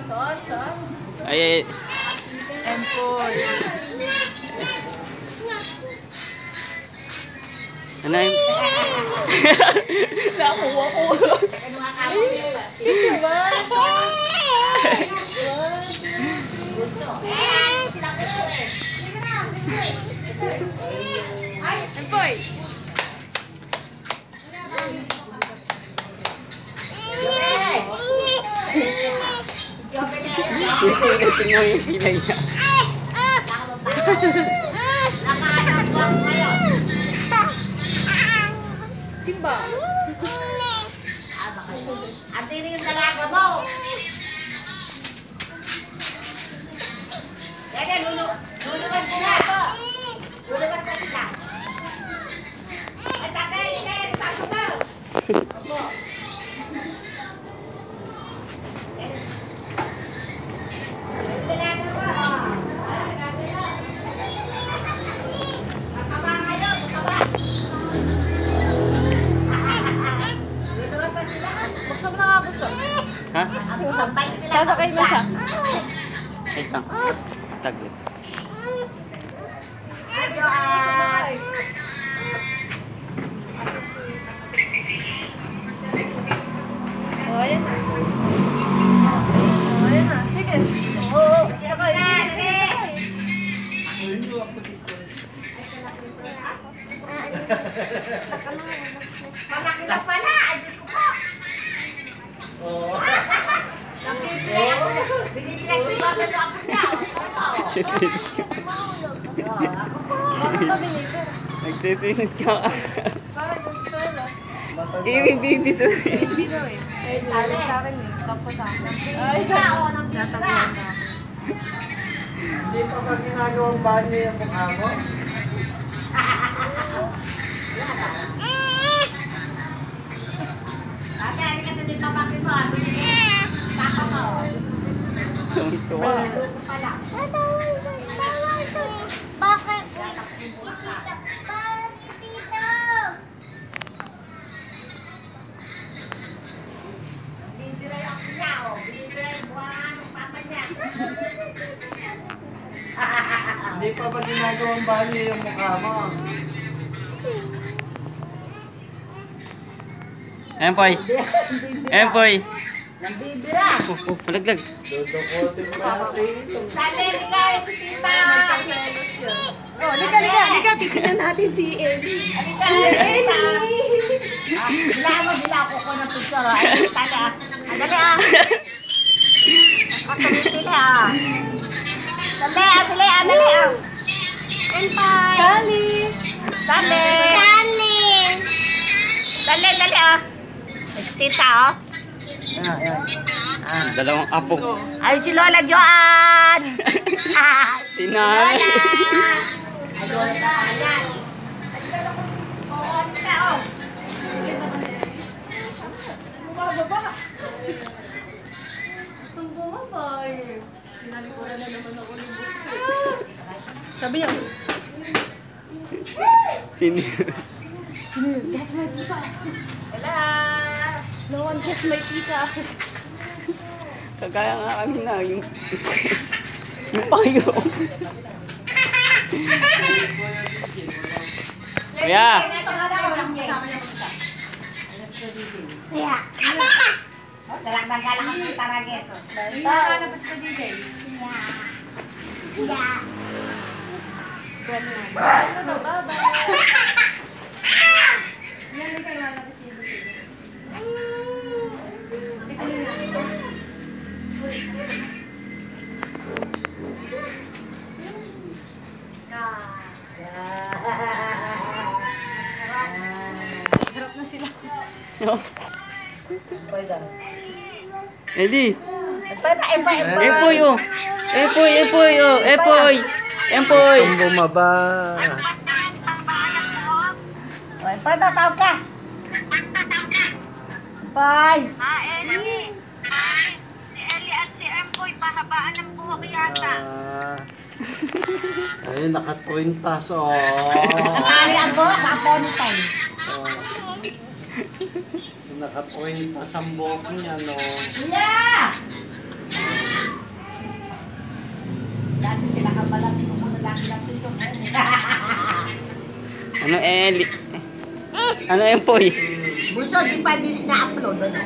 Suot, suot. Ay, ay. Empol. Ano yung... Nakuha ko. Picture ba? Empoy. Kasi mo yung kilay niya. Simba. Ate rin yung dalaga mo. Sasakay na siya. Wait lang. Saglit. Ah. Oh, ayan na. Oh, ayan na. Sige. Oo, sakay. Sige, Malaki na pala. Ay, Diyos ko po ako. Binibili ko yung mga ako niya. Nagsisinis ka. Nagsisinis ka. Na. Ibig-ibig sorry. Hindi daw eh. Eh, lalo sa akin eh. Tapos sa akin. Ay, pa ginagawang banyo yung mukha mo? Ate, ano ka tuloy papakin Bakit? Kitita. Bakit kitita? Binibira yung ako niya, o. Binibira yung buwangan ng papa niya. Hindi pa ba ginagawang banyo yung mukha mo? Empoy. Empoy. Nambibira. Oh, oh, malaglag. Dudukotin pa natin ito. Dali, si tita. Oh, lika, lika, lika. Titignan natin si Ellie. Halika. Ah, Bila mo, bila ako ko ng picture. Ay, tala. Ah, Dali ah. Katumiti na ah. Dali ah, dali ah, dali ah. Empire. Sally. Dali. Darling. Dali, dali ah. Tita oh. Ayan, ayan. Ah. Dalawang apo. Ay, si Lola Joan. Ah, Si Nanay. Lola. Oh. Gustong bumaba eh. Pinalikuran na naman ako bukso. Sabi niya, Sino? Sino? That's my tita. Hello. No one gets my tita. Kagaya nga kami na yung... yung payo. Kuya! Oh, Dalang-dalang ang kita na geto. Nakakalabas ko DJ. Yeah. Ano daw, bye-bye. No? Eli. Pata, empoy, empoy. Empoy, oh. Empoy, empoy, oh. Empoy. Empoy. Gustong bumaba. Empoy, tatawag ka. Empoy. Ah, Eli. Ah, si Eli at si Empoy, pahabaan ng buhok yata. Ah. Ay, naka-20 so. Nakali ang buhok, naka-20. Naka-oil pa sa buhok niya, no? Yeah! Dati sila ka pala, hindi ko muna laki lang. Ano, Eli? Ano yung poy? Buto, di pa din na-upload, ano?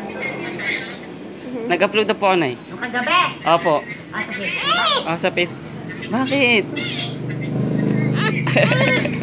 Nag-upload na po, Anay. Yung kagabi? Opo. Ah, sa Facebook? Ah, sa Facebook. Bakit?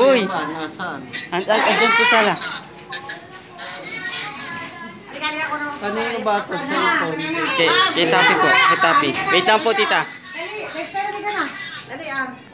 Uy. Nasaan? An an andyan po sala. Halika na ako naman. Kanino ba ito? Cellphone? Kay, kay Tapi po. Kay Tapi. Wait lang po, tita. Dali, next time, halika na. Dali, ah.